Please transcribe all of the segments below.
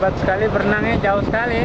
hebat sekali berenangnya jauh sekali.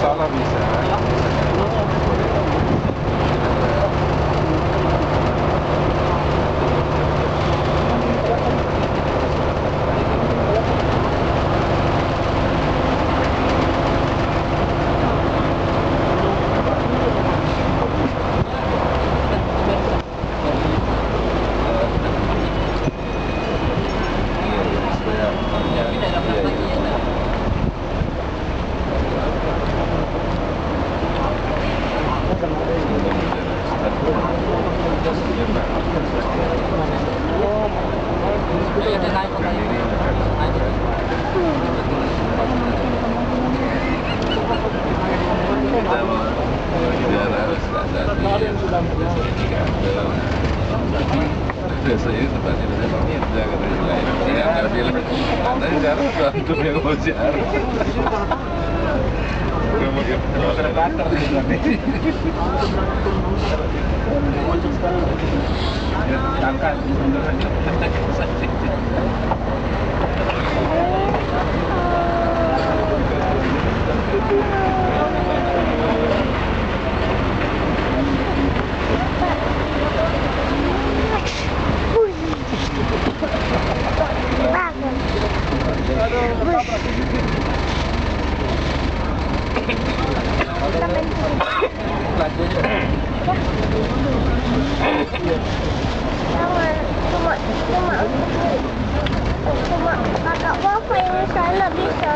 sala vista. Jadi Senin insya Allah bisa. Biasanya tempatnya saya pemirsa katanya lain. Saya nggak bilang. Tapi sekarang suatu yang mau siaran. Nggak mungkin. Terbatar Angkat. Cuma, cuma, cuma, cuma kakak bapak yang sana bisa.